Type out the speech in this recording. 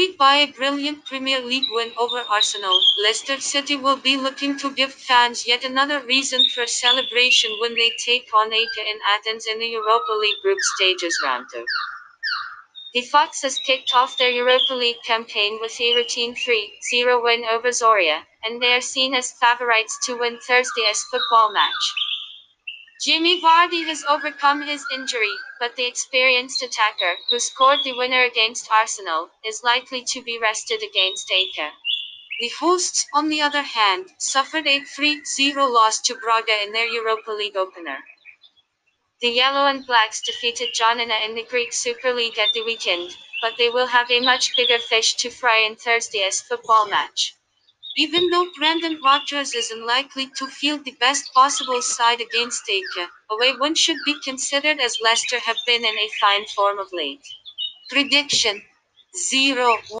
buoyed by a brilliant Premier League win over Arsenal, Leicester City will be looking to give fans yet another reason for celebration when they take on AEK in Athens in the Europa League group stages round 2. The Foxes kicked off their Europa League campaign with a routine 3-0 win over Zorya, and they are seen as favourites to win Thursday's football match. Jamie Vardy has overcome his injury, but the experienced attacker, who scored the winner against Arsenal, is likely to be rested against AEK. The hosts, on the other hand, suffered a 3-0 loss to Braga in their Europa League opener. The Yellow and Blacks defeated Giannina in the Greek Super League at the weekend, but they will have a much bigger fish to fry in Thursday's football match. Even though Brendan Rodgers is unlikely to field the best possible side against AEK, away one should be considered as Leicester have been in a fine form of late. Prediction 0